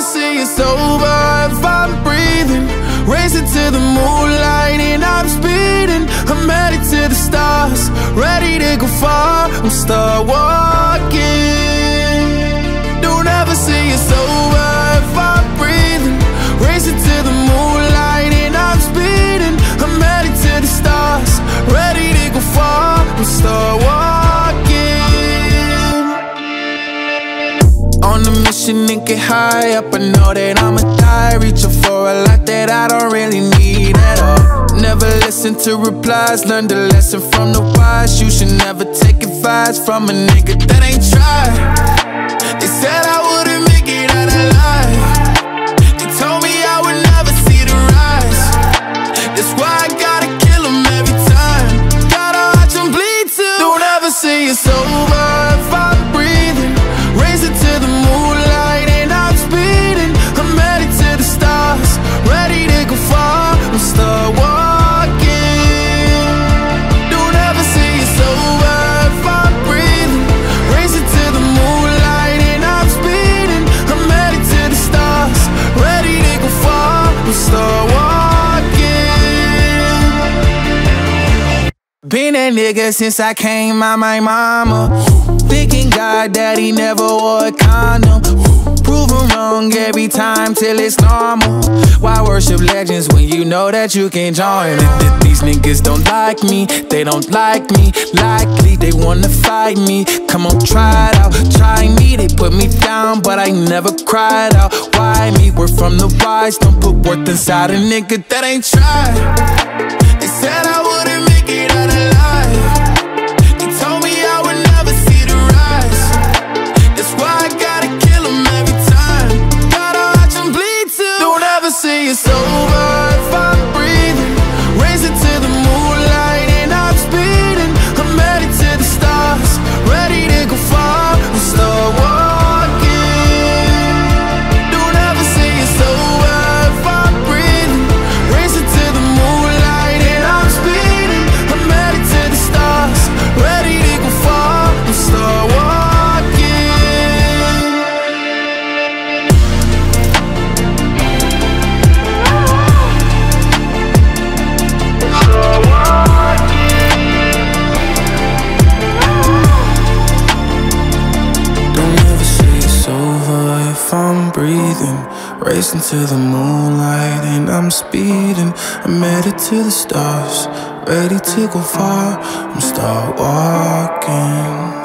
never see it's over if I'm breathing. Racing to the moonlight and I'm speeding. I'm headed to the stars, ready to go far. I'm start walking. Don't ever see it's over On and get high up. I know that I'ma die. Reaching for a lot that I don't really need at all. Never listen to replies. Learn the lesson from the wise. You should never take advice from a nigga that ain't tried. Been that nigga since I came out my mama. Thinking God he never wore a condom. Proven wrong every time till it's normal. Why worship legends when you know that you can join? That these niggas don't like me, they don't like me. Likely they wanna fight me. Come on, try it out, try me. They put me down, but I never cried out. Why me? We're from the wise, don't put worth inside a nigga that ain't tried. Breathing. Racing to the moonlight and I'm speeding. I'm headed to the stars, ready to go far. I'm start walking.